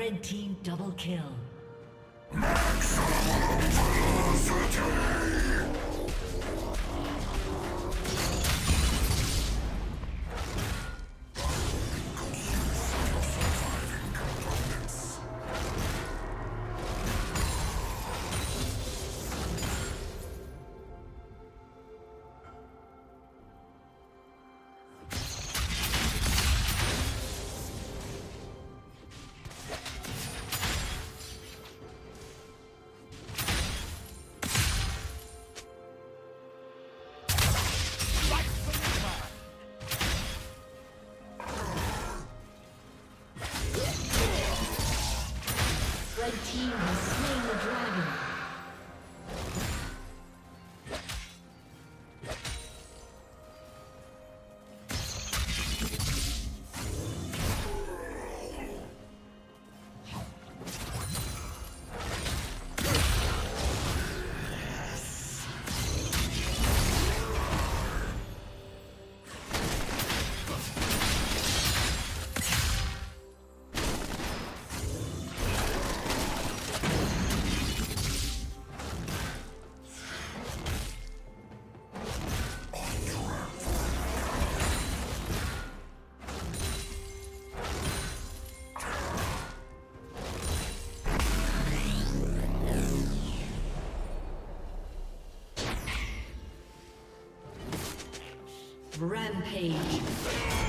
Red team double kill. Maximum velocity! Rampage.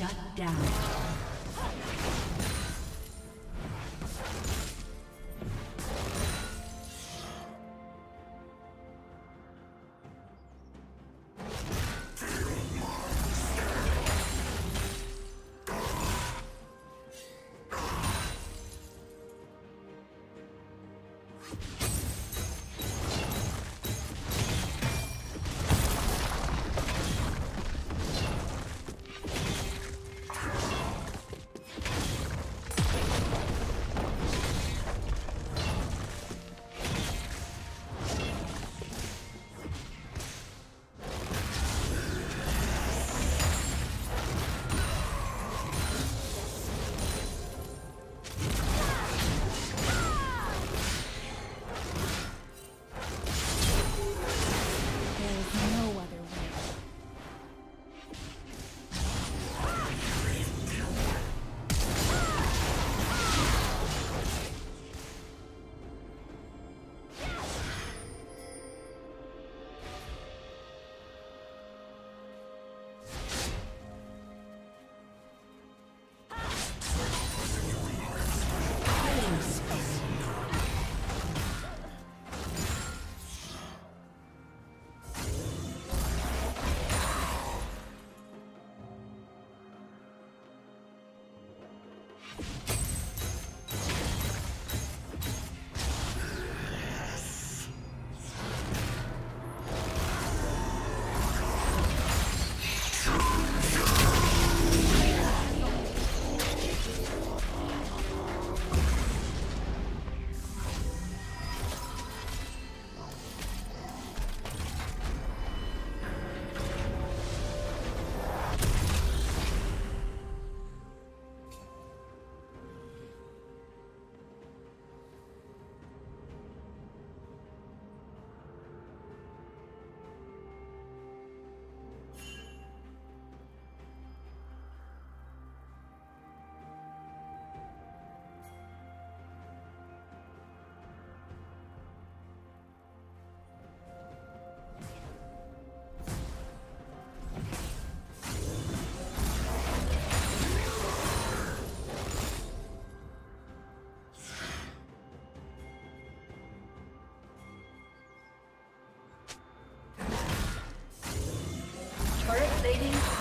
Shut down.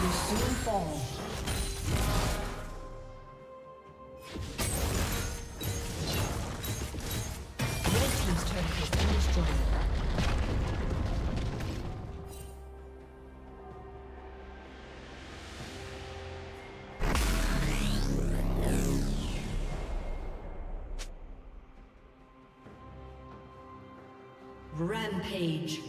Will soon fall. Rampage.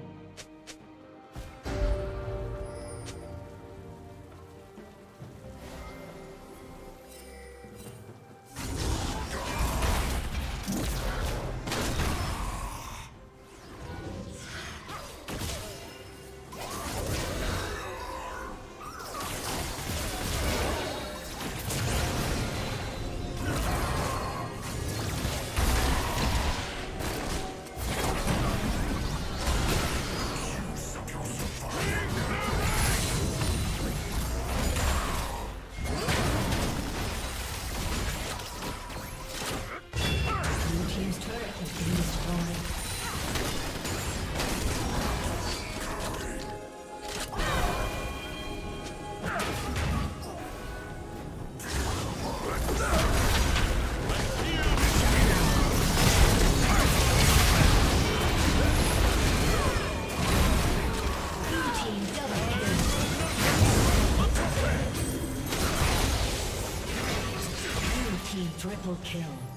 Kill.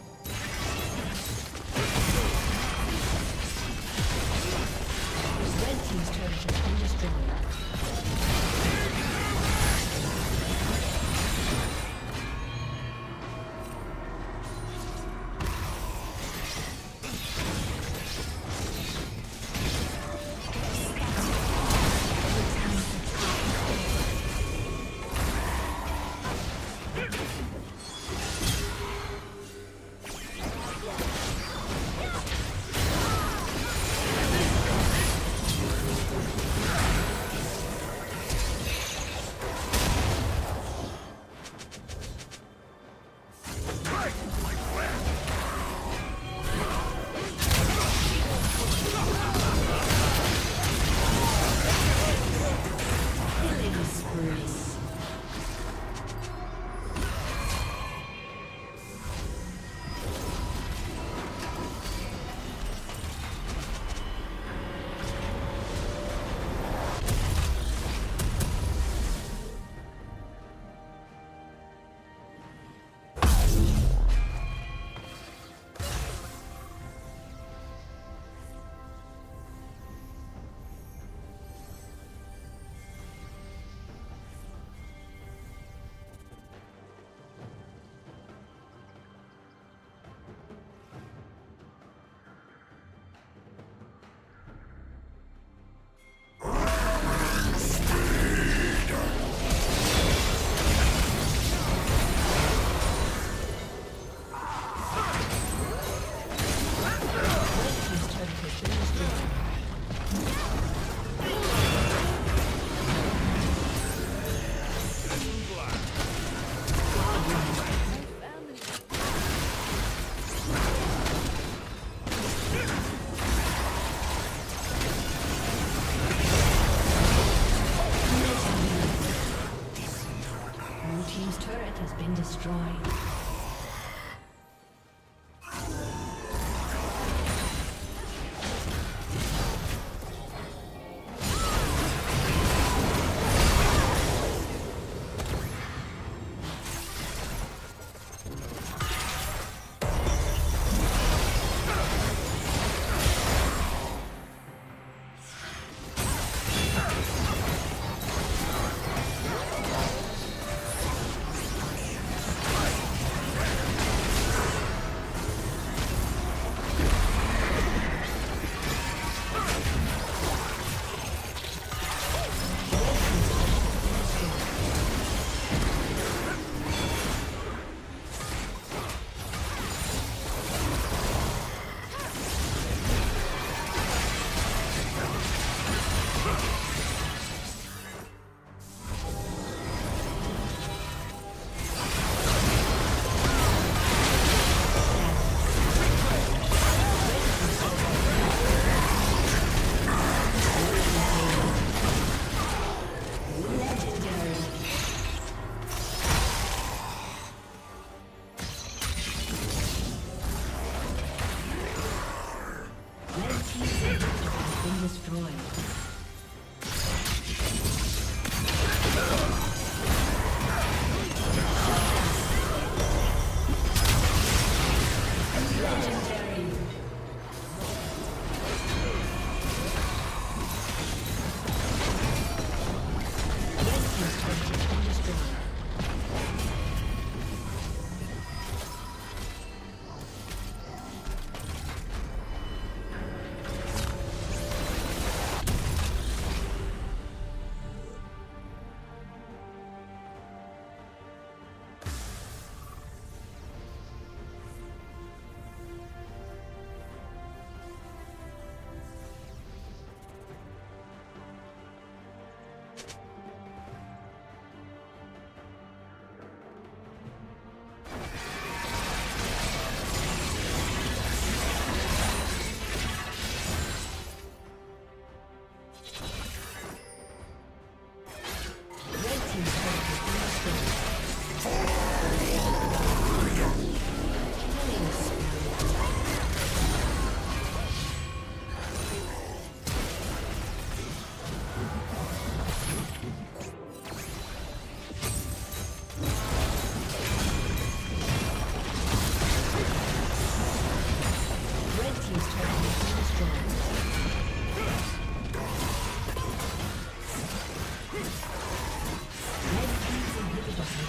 Been destroyed.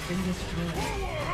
been destroyed.